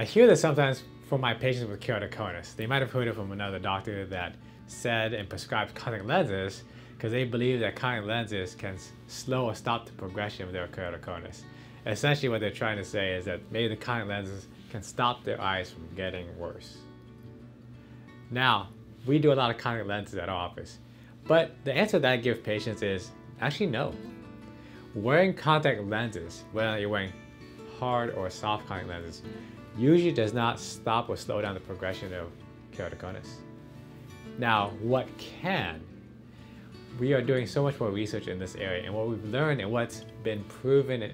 I hear this sometimes from my patients with keratoconus. They might have heard it from another doctor that said and prescribed contact lenses because they believe that contact lenses can slow or stop the progression of their keratoconus. Essentially what they're trying to say is that maybe the contact lenses can stop their eyes from getting worse. Now, we do a lot of contact lenses at our office, but the answer that I give patients is actually no. Wearing contact lenses, whether you're wearing hard or soft contact lenses, usually does not stop or slow down the progression of keratoconus. Now, what can? We are doing so much more research in this area, and what we've learned and what's been proven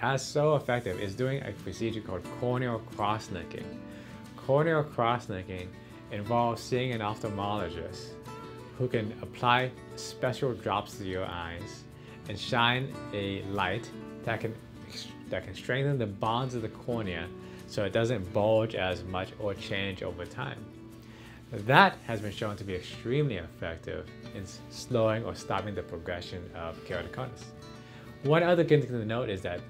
as so effective is doing a procedure called corneal cross-linking. Corneal cross-linking involves seeing an ophthalmologist who can apply special drops to your eyes and shine a light that can that can strengthen the bonds of the cornea so it doesn't bulge as much or change over time. That has been shown to be extremely effective in slowing or stopping the progression of keratoconus. One other good thing to note is that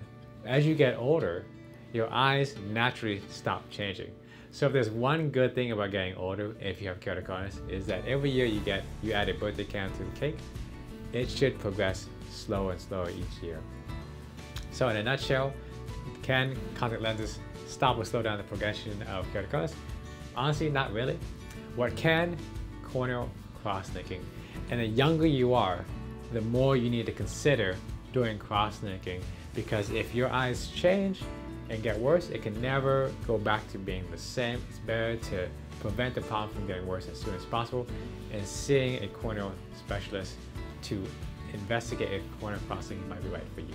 as you get older, your eyes naturally stop changing. So if there's one good thing about getting older, if you have keratoconus, is that every year you get you add a birthday candle to the cake, it should progress slower and slower each year. So in a nutshell, can contact lenses stop or slow down the progression of keratoconus? Honestly, not really. What can? Corneal cross-linking. And the younger you are, the more you need to consider doing cross-linking because if your eyes change and get worse, it can never go back to being the same. It's better to prevent the problem from getting worse as soon as possible and seeing a corneal specialist to investigate if corneal cross-linking might be right for you.